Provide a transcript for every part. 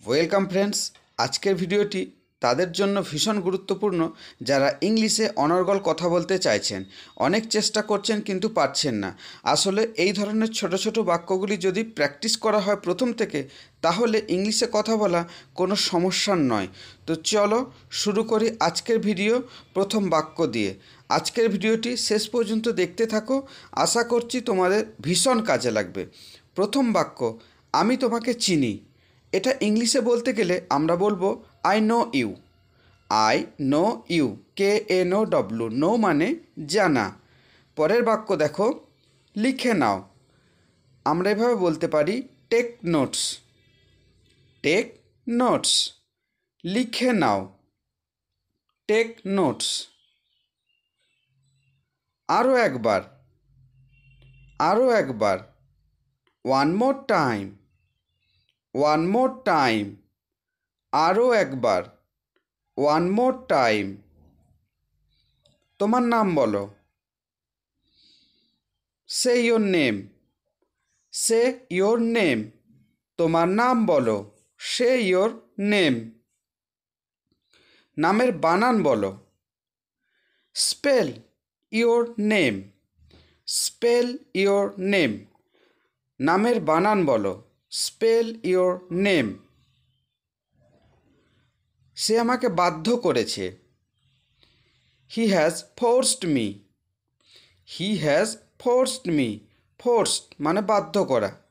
Welcome friends, আজকের ভিডিওটি তাদের জন্য ভীষণ গুরুত্বপূর্ণ যারা ইংলিশে অনর্গল কথা বলতে চাইছেন। অনেক চেষ্টা করছেন কিন্তু পারছেন না। আসলে এই ধরনের ছোট ছোট বাক্যগুলি যদি প্র্যাকটিস করা হয় প্রথম থেকে, তাহলে ইংলিশে কথা বলা কোনো সমস্যার নয়। তো চলো শুরু করি আজকের ভিডিও প্রথম বাক্য দিয়ে। আজকের ভিডিওটি শেষ পর্যন্ত দেখতে থাকো। আশা করছি তোমাদের ভীষণ কাজে লাগবে। প্রথম বাক্য, আমি তোমাকে চিনি। এটা ইংলিশে বলতে গেলে আমরা বলব I know you I know you K N O W know মানে জানা। পরের বাক্য দেখো, লিখে নাও। আমরা এভাবে বলতে পারি টেক নোটস টেক নোটস লিখে নাও। টেক নোটস আরও একবার। আরও একবার। One more time one more time আরও একবার. ওয়ান মোর টাইম তোমার নাম বলো। Say your name say your name তোমার নাম বলো। সে ইয়োর নেম নামের বানান বলো। Spell your name spell your name নামের বানান বলো। Spell your name. সে আমাকে বাধ্য করেছে। He has forced me. He has forced me. Forced মানে বাধ্য করা।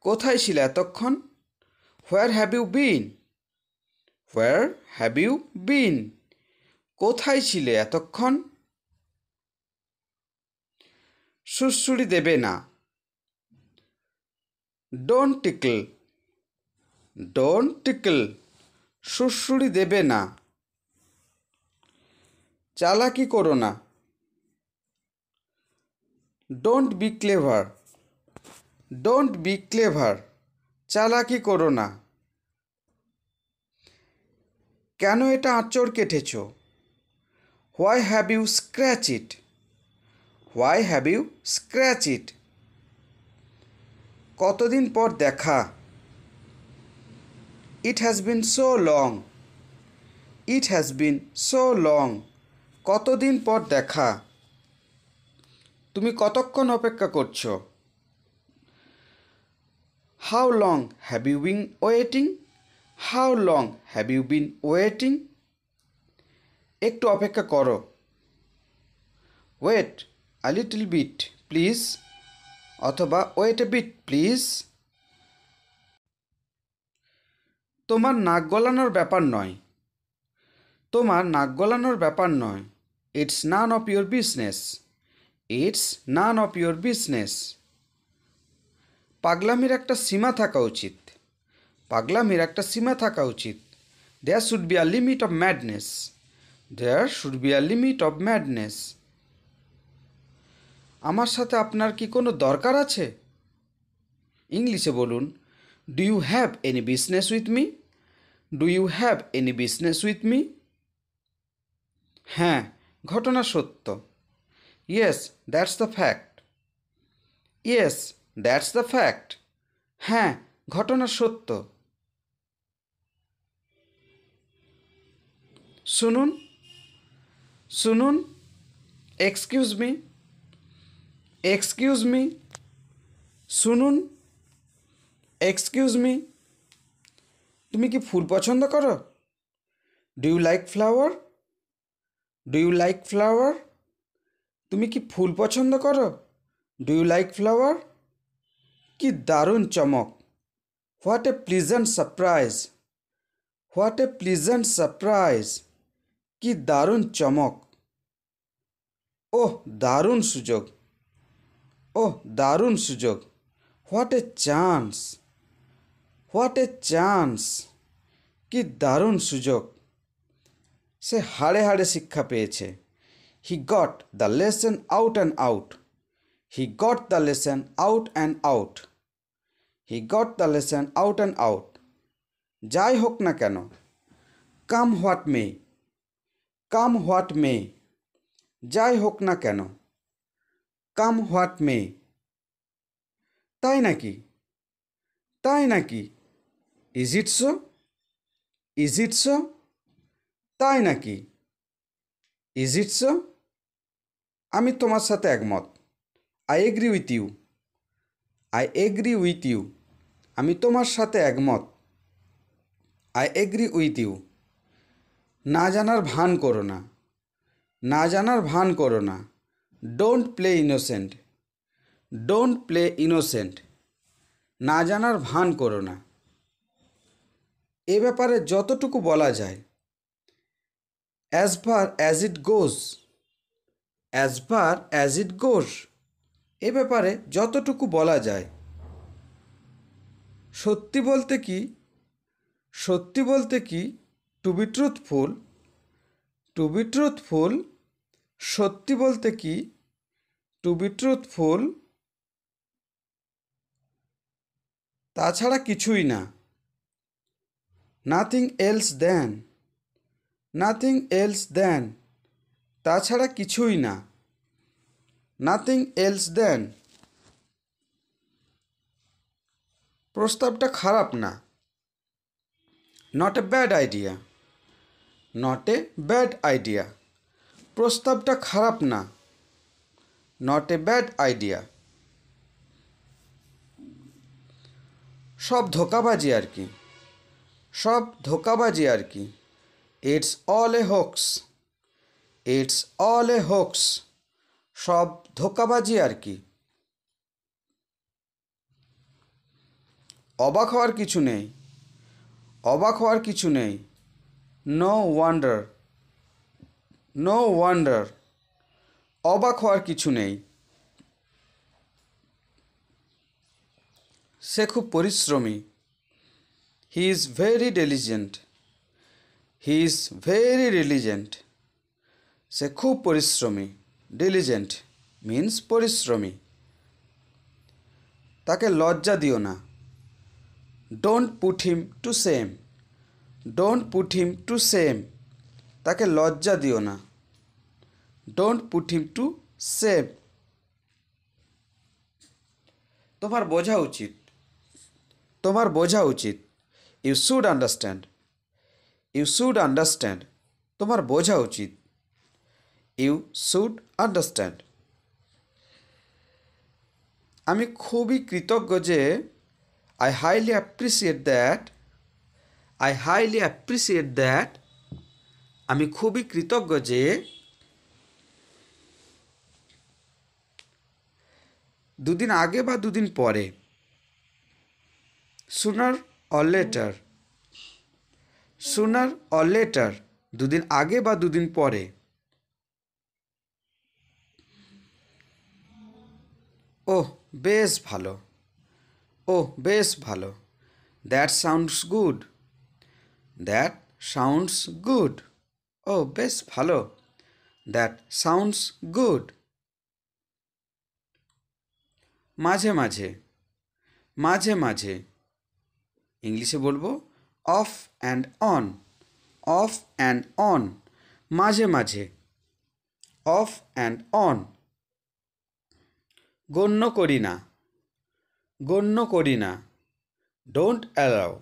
কোথায় ছিল এতক্ষণ? Where have you been? Where have you been? কোথায় ছিলে এতক্ষণ? সুড়সুড়ি দেবে না। ডোন্ট টিকল ডোন্ট টিকল সুড়সুড়ি দেবে না। চালাকি করো না। Don't be clever don't be clever চালাকি করো না। কেন এটা আঁচড় কেটেছ? Why have you scratch it why have you scratch it কতদিন পর দেখা? It has been so long it has been so long কতদিন পর দেখা? তুমি কতক্ষণ অপেক্ষা করছ? How long have you been waiting how long have you been waiting একটু অপেক্ষা করো। Wait a little bit please অথবা ওয়েট এ বিট প্লিজ তোমার নাক গলানোর ব্যাপার নয়। তোমার নাক গলানোর ব্যাপার নয়। It's none of your business it's none of your business পাগলামির একটা সীমা থাকা উচিত। পাগলামির একটা সীমা থাকা উচিত। There should be a limit of madness there should be a limit of madness আমার সাথে আপনার কি কোনো দরকার আছে? ইংলিশে বলুন do you have any business with me do you have any business with me হ্যাঁ ঘটনা সত্য। Yes that's the fact yes that's the fact হ্যাঁ ঘটনা সত্য। শুনুন শুনুন এক্সকিউজ মি এক্সকিউজ মি শুনুন। এক্সকিউজ মি তুমি কি ফুল পছন্দ করো? Do you like flower do you like flower তুমি কি ফুল পছন্দ করো? ডু ইউ লাইক ফ্লাওয়ার কি দারুণ চমক। What a pleasant surprise what a pleasant surprise কি দারুণ চমক। ওহ, দারুণ সুযোগ। ওহ, দারুণ সুযোগ। What a chance what a chance কি দারুণ সুযোগ। সে হাড়ে হাড়ে শিক্ষা পেয়েছে। He got the lesson out and out he got the lesson out and out he got the lesson out and out যাই হোক না কেন। Come what May come what মে যাই হোক না কেন। Come what may. তাই নাকি? তাই নাকি? Is it so is it so তাই নাকি? ইজ ইট সো আমি তোমার সাথে একমত। I agree with you I agree with you আমি তোমার সাথে একমত। আই এগ্রি উইথ ইউ না জানার ভান করো না। না জানার ভান করো না। Don't play innocent don't play innocent না জানার ভান করো না। এ ব্যাপারে যতটুকু বলা যায় as far as it goes as far as it goes এ ব্যাপারে যতটুকু বলা যায়, সত্যি বলতে কি, সত্যি বলতে কি to be truthful to be truthful সত্যি বলতে কি টু বি ট্রুথফুল তাছাড়া কিছুই না। Nothing else than nothing else than তাছাড়া কিছুই না। নাথিং এলস দেন প্রস্তাবটা খারাপ না। Not a bad idea not a bad idea প্রস্তাবটা খারাপ না। নট এ ব্যাড আইডিয়া সব ধোকাবাজি আর কি। সব ধোকাবাজি আর কি। It's all a hoax it's all a hoax সব ধোকাবাজি আর কি। অবাক হওয়ার কিছু নেই। অবাক হওয়ার কিছু নেই। নো ওয়ান্ডার নো ওয়ান্ডার অবাক হওয়ার কিছু নেই। সে খুব পরিশ্রমী। He is very diligent he is very diligent সে খুব পরিশ্রমী। ডিলিজেন্ট মিন্স পরিশ্রমী। তাকে লজ্জা দিও না। Don't put him to shame don't put him to shame তাকে লজ্জা দিও না। Don't put him to shame তোমার বোঝা উচিত। তোমার বোঝা উচিত। You should understand you should understand তোমার বোঝা উচিত। ইউ শুড আন্ডারস্ট্যান্ড আমি খুবই কৃতজ্ঞ যে I highly appreciate that I highly appreciate that আমি খুবই কৃতজ্ঞ যে দুদিন আগে বা দুদিন পরে sooner or later sooner or later দুদিন আগে বা দুদিন পরে, ওহ, বেশ ভালো, ওহ, বেশ ভালো that sounds good that sounds good ও, বেশ ভালো। দ্যাট সাউন্ডস গুড মাঝে মাঝে মাঝে মাঝে। ইংলিশে বলব off and on off and on মাঝে মাঝে অফ অ্যান্ড অন গণ্য করি না, গণ্য করি না। ডোন্ট অ্যালাও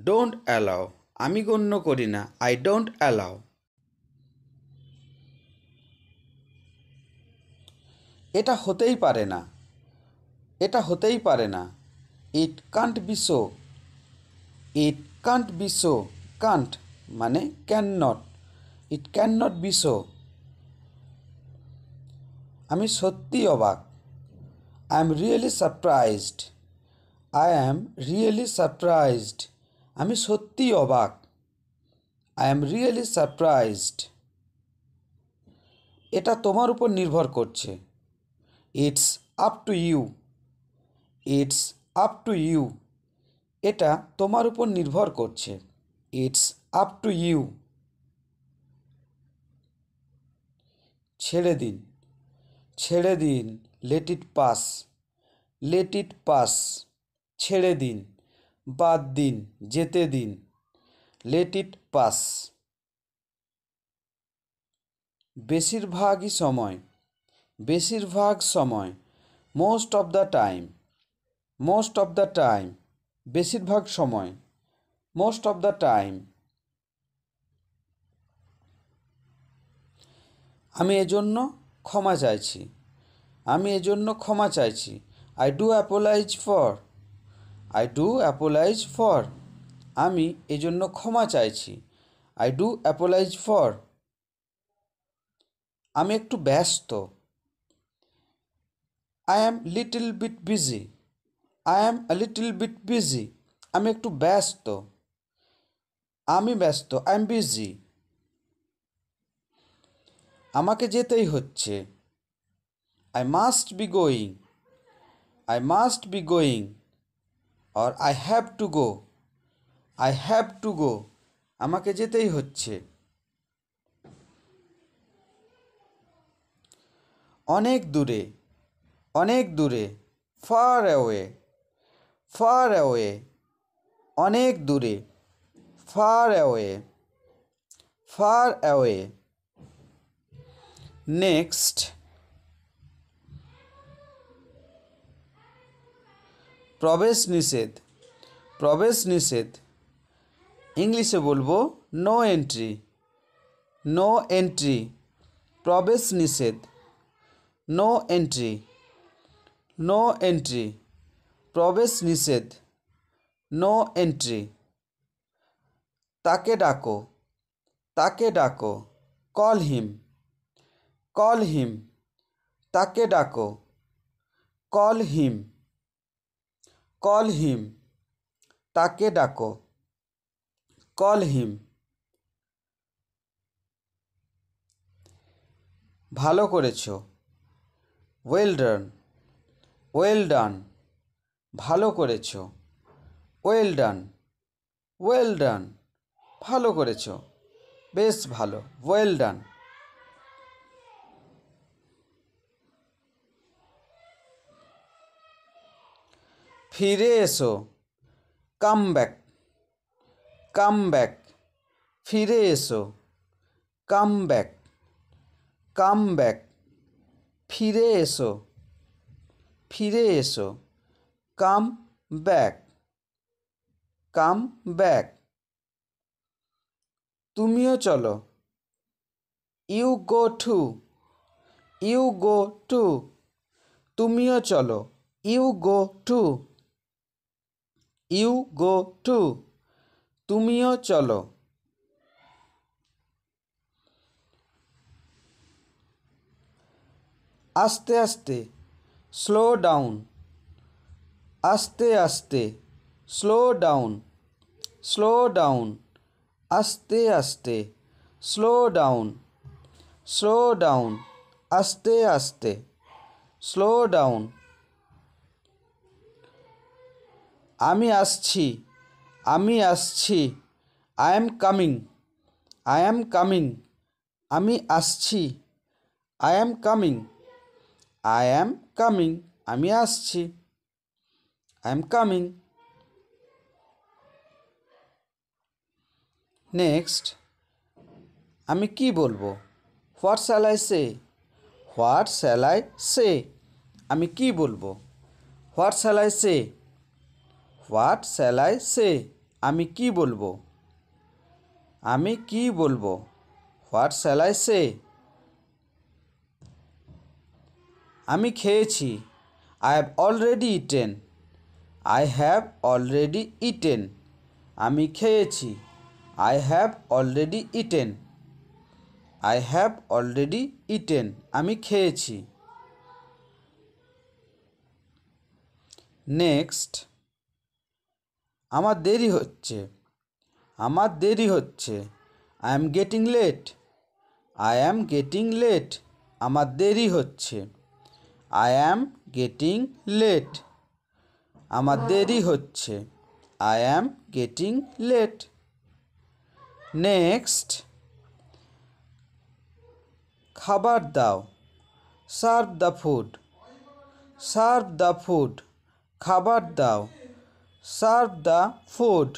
ডোন্ট অ্যালাও আমি গণ্য করি না। আই ডোন্ট অ্যালাউ এটা হতেই পারে না। এটা হতেই পারে না। It can't be so it can't be so can't মানে cannot it cannot be so আমি সত্যি অবাক। I am really surprised I am really surprised আমি সত্যি অবাক। আই অ্যাম রিয়েলি সারপ্রাইজড এটা তোমার উপর নির্ভর করছে। It's up to you it's up to you এটা তোমার উপর নির্ভর করছে। ইটস আপ টু ইউ ছেড়ে দিন। ছেড়ে দিন। Let it pass let it pass ছেড়ে দিন। বাদ দিন, যেতে দিন লেট ইট পাস বেশিরভাগই সময়, বেশিরভাগ সময় most of the time most of the time বেশিরভাগ সময় মোস্ট অফ দ্য টাইম আমি এজন্য ক্ষমা চাইছি, আমি এজন্য ক্ষমা চাইছি। I do apologize for I do apologize for আমি এজন্য ক্ষমা চাইছি। আই ডু অ্যাপোলাইজ ফর আমি একটু ব্যস্ত। I am little bit busy I am little bit busy আমি একটু ব্যস্ত। আমি ব্যস্ত। আই এম বিজি আমাকে যেতেই হচ্ছে। I must be going I must be going or I have to go I have to go আমাকে যেতেই হচ্ছে। অনেক দূরে অনেক দূরে ফার অ্যাওয়ে ফার অ্যাওয়ে অনেক দূরে far away far away next প্রবেশ নিষেধ। প্রবেশ নিষেধ। ইংলিশে বলব নো এন্ট্রি নো এন্ট্রি প্রবেশ নিষেধ। নো এন্ট্রি নো এন্ট্রি প্রবেশ নিষেধ। নো এন্ট্রি তাকে ডাকো। তাকে ডাকো। কল হিম কল হিম তাকে ডাকো। কল হিম কল হিম, তাকে ডাকো। Call him. ভালো করেছ। ওয়েল ডান ওয়েল ডান ভালো করেছ। ওয়েল ডান ওয়েল ডান ভালো করেছ। বেশ ভালো। ওয়েল ডান ফিরে এসো কাম ব্যাক কাম ব্যাক ফিরে এসো কাম ব্যাক কাম ব্যাক ফিরে এসো ফিরে এসো কাম ব্যাক কাম ব্যাক তুমিও চলো you go to you go to তুমিও চলো you go to you go to. তুমিও চলো। আস্তে আস্তে স্লো ডাউন আস্তে আস্তে স্লো ডাউন স্লো ডাউন আস্তে আস্তে স্লো ডাউন স্লো ডাউন আস্তে আস্তে স্লো ডাউন আমি আসছি আমি আসছি I am coming I am coming আমি আসছি I am coming I am coming আমি আসছি আই এম কামিং নেক্সট আমি কি বলব? What shall I say what shall I say আমি কি বলব? What shall I say what shall I say? আমি কি বলব? আমি কি বলব? What shall I say? আমি খেয়েছি। I have already eaten. I have already eaten. আমি খেয়েছি। I have already eaten. I have already eaten. আমি খেয়েছি। নেক্সট। আমার দেরি হচ্ছে। আমার দেরি হচ্ছে। I am getting late I am getting late আমার দেরি হচ্ছে। আই অ্যাম গেটিং লেট আমার দেরি হচ্ছে। I am getting late next খাবার দাও। Serve the food serve the food খাবার দাও। Serve the food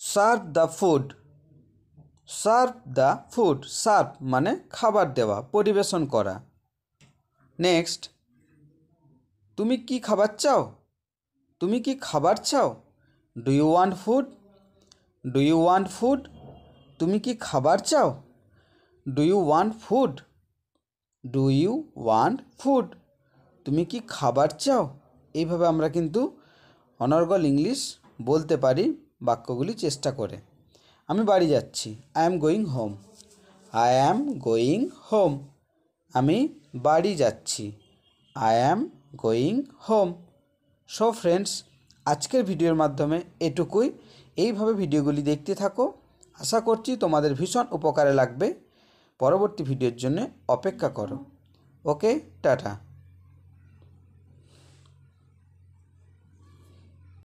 serve the food serve the food serve মানে খাবার দেওয়া, পরিবেশন করা। নেক্সট তুমি কি খাবার চাও? তুমি কি খাবার চাও? Do you want food do you want food তুমি কি খাবার চাও? Do you want food do you want food তুমি কি খাবার চাও? এইভাবে আমরা কিন্তু অনর্গল ইংলিশ বলতে পারি বাক্যগুলি চেষ্টা করে। আমি বাড়ি যাচ্ছি। I am going home I am going home আমি বাড়ি যাচ্ছি। I am going home so friends আজকের ভিডিওর মাধ্যমে এটুকুই। এইভাবে ভিডিওগুলি দেখতে থাকো। আশা করছি তোমাদের ভীষণ উপকারে লাগবে। পরবর্তী ভিডিওর জন্য অপেক্ষা করো। Okay tata.